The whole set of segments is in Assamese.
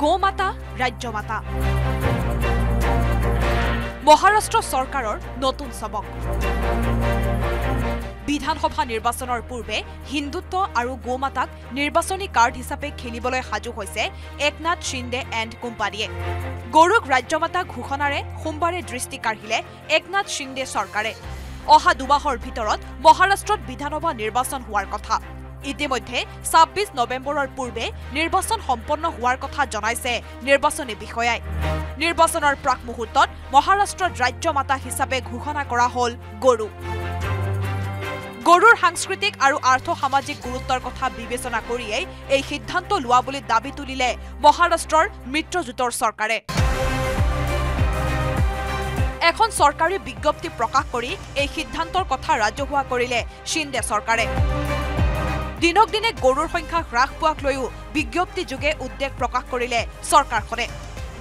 গৌমাতা ৰাজ্যমাতা। মহাৰাষ্ট্ৰ চৰকাৰৰ নতুন চবক। বিধানসভা নিৰ্বাচনৰ পূৰ্বে হিন্দুত্ব আৰু গৌমাতাক নিৰ্বাচনী কাৰ্ড হিচাপে খেলিবলৈ সাজু হৈছে একনাথ সিন্দে এণ্ড কোম্পানীয়ে। গৰুক ৰাজ্যমাতা ঘোষণাৰে সোমবাৰে দৃষ্টি কাঢ়িলে একনাথ সিন্দে চৰকাৰে। অহা দুমাহৰ ভিতৰত মহাৰাষ্ট্ৰত বিধানসভা নিৰ্বাচন হোৱাৰ কথা। ইতিমধ্যে ছাব্বিছ নৱেম্বৰৰ পূৰ্বে নিৰ্বাচন সম্পন্ন হোৱাৰ কথা জনাইছে নিৰ্বাচনী বিষয়াই। নিৰ্বাচনৰ প্ৰাক মুহূৰ্তত মহাৰাষ্ট্ৰত ৰাজ্যমাতা হিচাপে ঘোষণা কৰা হ'ল গৰু। গৰুৰ সাংস্কৃতিক আৰু আৰ্থ সামাজিক গুৰুত্বৰ কথা বিবেচনা কৰিয়েই এই সিদ্ধান্ত লোৱা বুলি দাবী তুলিলে মহাৰাষ্ট্ৰৰ মিত্ৰজোঁটৰ চৰকাৰে। এখন চৰকাৰী বিজ্ঞপ্তি প্ৰকাশ কৰি এই সিদ্ধান্তৰ কথা ৰাজহুৱা কৰিলে সিন্দে চৰকাৰে। দিনক দিনে গৰুৰ সংখ্যা হ্ৰাস পোৱাক লৈও বিজ্ঞপ্তিযোগে উদ্বেগ প্ৰকাশ কৰিলে চৰকাৰখনে।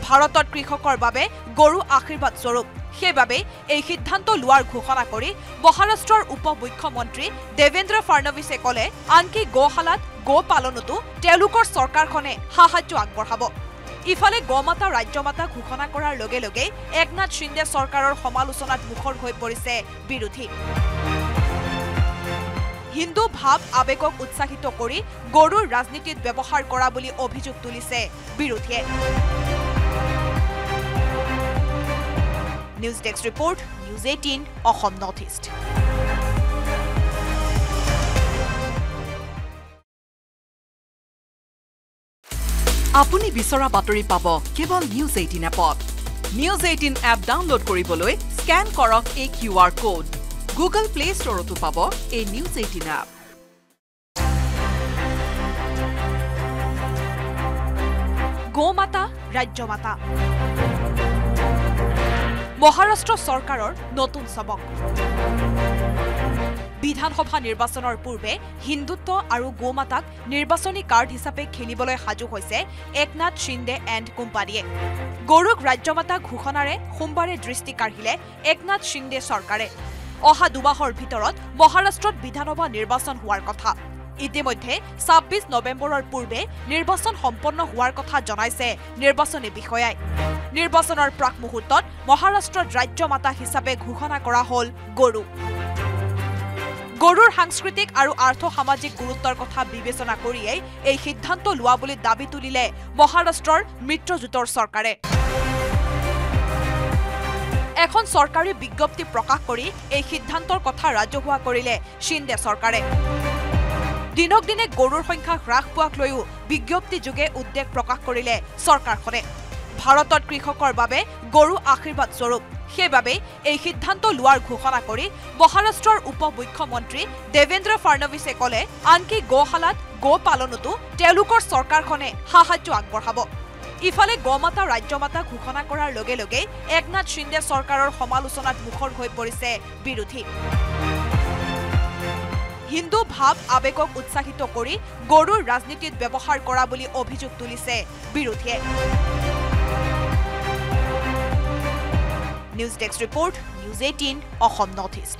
ভাৰতত কৃষকৰ বাবে গৰু আশীৰ্বাদ স্বৰূপ। সেইবাবে এই সিদ্ধান্ত লোৱাৰ ঘোষণা কৰি মহাৰাষ্ট্ৰৰ উপ মুখ্যমন্ত্ৰী দেৱেন্দ্ৰ ফাডনবিছে কলে আনকি গোশালাত গো পালনতো তেওঁলোকৰ চৰকাৰখনে সাহায্য আগবঢ়াব। ইফালে গমাতা ৰাজ্যমাতা ঘোষণা কৰাৰ লগে লগে একনাথ সিন্দে চৰকাৰৰ সমালোচনাত মুখৰ হৈ পৰিছে বিৰোধী। হিন্দু ভাৱ আৱেগক উৎসাহিত কৰি গৰুৰ ৰাজনীতিত ব্যৱহাৰ কৰা বুলি অভিযোগ তুলিছে বিৰোধীয়ে। News desk report news eighteen Assam north east. আপুনি বিচৰা বাতৰি পাব কেৱল নিউজ এইটিন এপত। নিউজ এইটিন এপ ডাউনলোড কৰিবলৈ স্কেন কৰক এই Q R code. Google play ষ্টৰতো পাব এই নিউজ এইটিন এপ গৌমাতা ৰাজ্যমাতা। মহাৰাষ্ট্ৰ চৰকাৰৰ নতুন চবক বিধানসভা নিৰ্বাচনৰ পূৰ্বে হিন্দুত্ব আৰু গৌমাতাক নিৰ্বাচনী কাৰ্ড হিচাপে খেলিবলৈ সাজু হৈছে একনাথ সিন্দে এণ্ড কোম্পানীয়ে। গৰুক ৰাজ্যমাতা ঘোষণাৰে সোমবাৰে দৃষ্টি কাঢ়িলে একনাথ সিন্দে চৰকাৰে। অহা দুমাহৰ ভিতৰত মহাৰাষ্ট্ৰত বিধানসভা নিৰ্বাচন হোৱাৰ কথা। ইতিমধ্যে ছাব্বিছ নৱেম্বৰৰ পূৰ্বে নিৰ্বাচন সম্পন্ন হোৱাৰ কথা জনাইছে নিৰ্বাচনী বিষয়াই। নিৰ্বাচনৰ প্ৰাক মুহূৰ্তত মহাৰাষ্ট্ৰত ৰাজ্যমাতা হিচাপে ঘোষণা কৰা হ'ল গৰু। গৰুৰ সাংস্কৃতিক আৰু আৰ্থ সামাজিক গুৰুত্বৰ কথা বিবেচনা কৰিয়েই এই সিদ্ধান্ত লোৱা বুলি দাবী তুলিলে মহাৰাষ্ট্ৰৰ মিত্ৰজোঁটৰ চৰকাৰে। এখন চৰকাৰী বিজ্ঞপ্তি প্ৰকাশ কৰি এই সিদ্ধান্তৰ কথা ৰাজহুৱা কৰিলে সিন্দে চৰকাৰে। দিনক দিনে গৰুৰ সংখ্যা হ্ৰাস পোৱাক লৈও বিজ্ঞপ্তিযোগে উদ্বেগ প্ৰকাশ কৰিলে চৰকাৰখনে। ভাৰতত কৃষকৰ বাবে গৰু আশীৰ্বাদ স্বৰূপ। সেইবাবে এই সিদ্ধান্ত লোৱাৰ ঘোষণা কৰি মহাৰাষ্ট্ৰৰ উপ মুখ্যমন্ত্ৰী দেৱেন্দ্ৰ ফাডনবিছে কলে আনকি গোশালাত গো পালনতো তেওঁলোকৰ চৰকাৰখনে সাহায্য আগবঢ়াব। ইফালে গমাতা ৰাজ্যমাতা ঘোষণা কৰাৰ লগে লগে একনাথ সিন্দে চৰকাৰৰ সমালোচনাত মুখৰ হৈ পৰিছে বিৰোধী। হিন্দু ভাৱ আৱেগক উৎসাহিত কৰি গৰুৰ ৰাজনীতিত ব্যৱহাৰ কৰা বুলি অভিযোগ তুলিছে বিৰোধীয়ে। News desk report news eighteen Assam north east.